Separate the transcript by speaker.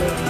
Speaker 1: Yeah.